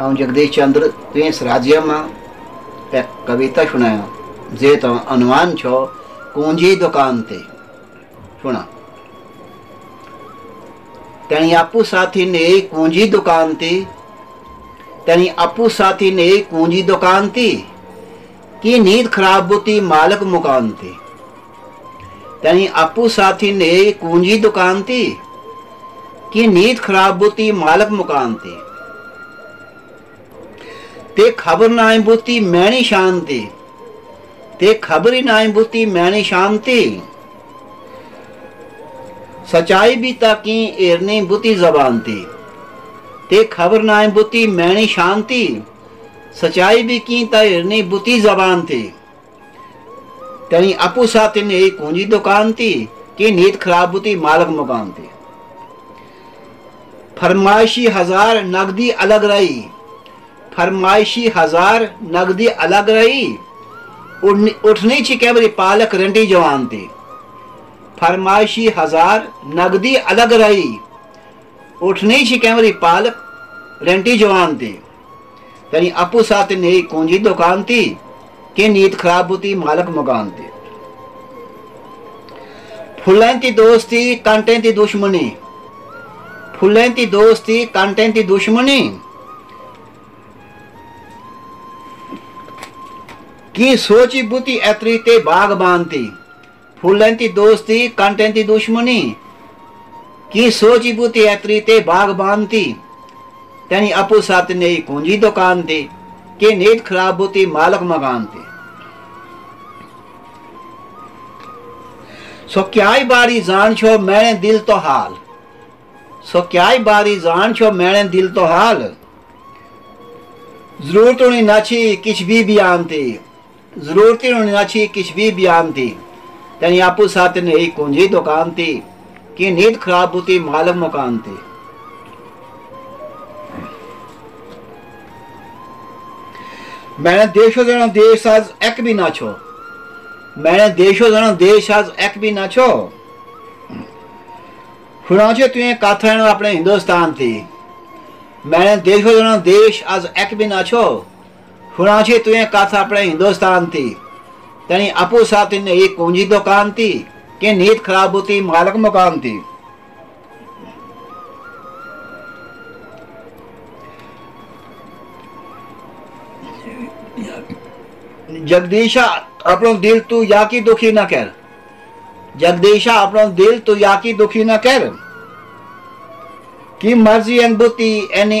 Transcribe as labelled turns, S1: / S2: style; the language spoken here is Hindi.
S1: ऐं जगदीश चंद्र तुवें राज्य में। कविता सुनाया। जे तो अनुमान छो, कुंजी दुकान ते। सुना तेणी आपू साथी ने कुंजी दुकान थी तेणी आपू साथी ने कुंजी दुकान थी की नींद खराब होती मालक मुकान थी तेणी आपू साथी ने कुंजी दुकान थी की नींद खराब होती मालक मुकान थी ते खबर ना बुती मैनी शांति ते खबर ही ना बुती मैनी शांति सच्चाई भी ताकि एरनी बुती जबान थी ते खबर ना बुती मैनी शांति सच्चाई भी की ता एरनी बुती जबान थी तेनी अपू साथ ने एक कुंजी दुकान थी कि नींद खराब बुती मालक मकान थी फरमाइशी हज़ार नगदी अलग रही। फरमाइशी हज़ार नगदी अलग रही। उठनी छी कैमरी पालक रंडी जवान थी फरमाइशी हज़ार नगदी अलग रही। उठनी छी कैमरी पालक रेंटी जवान थी यानी अपू साथ ने कुंजी दुकान थी कि नींद खराब होती, मालक मकान थी फुलें थी दोस्ती, कांटें थी दुश्मनी। फुलें थी दोस्ती, कांटें थी दुश्मनी। की सोची बुती एतरी ते बाग बांधती। फूलेंती दोस्ती, कंटेंती दुश्मनी। की सोची बुती एतरी ते बाग बांधती। तेनी अपू साथ ने कुंजी दुकान थी कि नींद खराब होती मालक मकान थी सो क्या बारी जान छो मैंने दिल तो हाल? सो क्या बारी जान छो मैंने दिल तो हाल? ज़रूरत नहीं नाची किछ भी बयान थी जरूरती नाची किछ भी बयान थी तेनी आपू साथ ने एक कुंजी दुकान थी कि नींद खराब होती मालक मकान थी मैंने देशो जनो देश आज एक भी ना छो। मैंने देशो जनो देश आज एक भी ना छो। हुणाचे तुए काथरण अपने हिंदुस्तान थी मैंने देशो जनो देश आज एक भी ना छो। हुणाचे तुए काथा अपने हिंदुस्तान थी तेनी अपू साथ ने एक कुंजी दुकान थी कि नींद खराब होती मालक मकान थी जगदीशा अपनो दिल तू या की दुखी न कर जगदीशा अपनो दिल तू या की दुखी न कर की मर्ज़ी अनबुति एनी